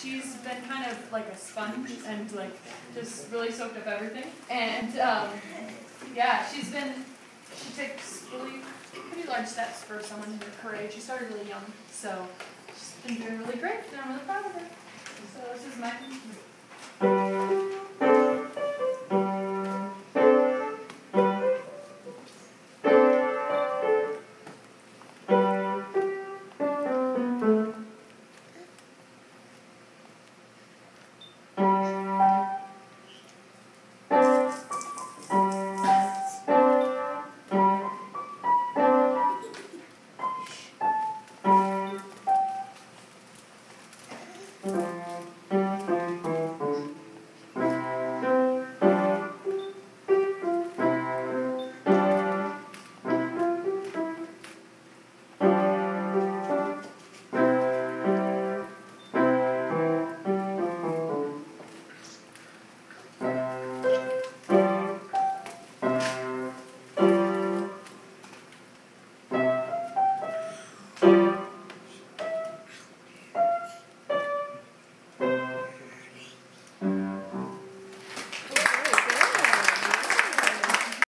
she's been kind of like a sponge and like just really soaked up everything. And um, yeah, she's been she takes really pretty large steps for someone her age. She started really young, so she's been doing really great, and I'm really proud of her. So this is my